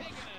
Taking it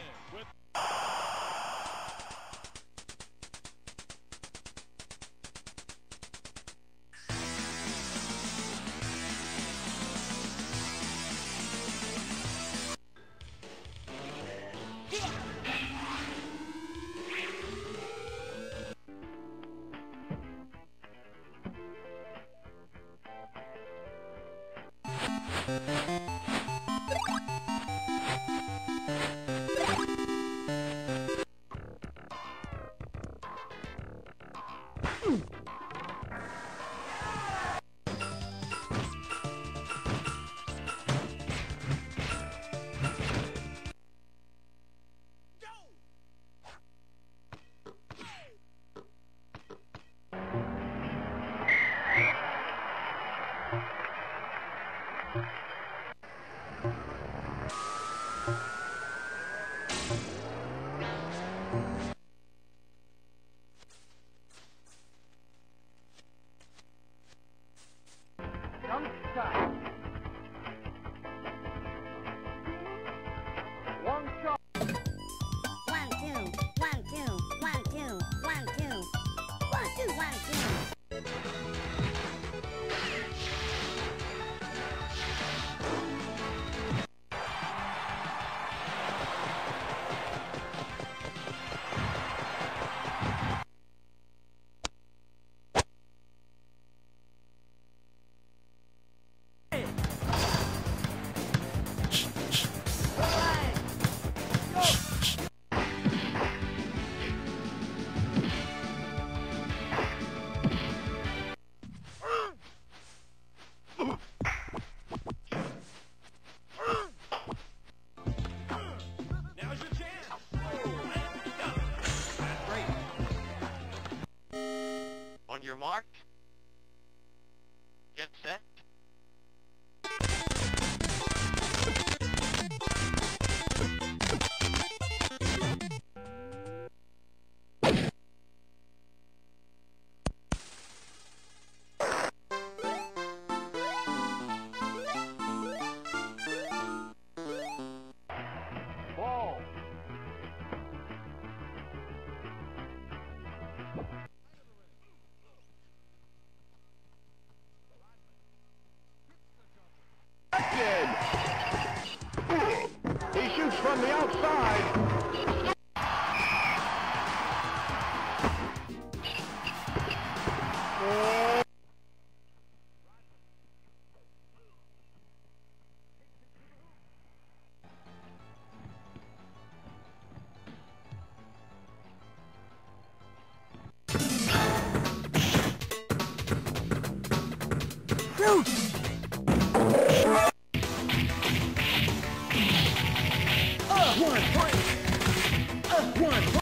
Groot! one, break! Uh, one, break!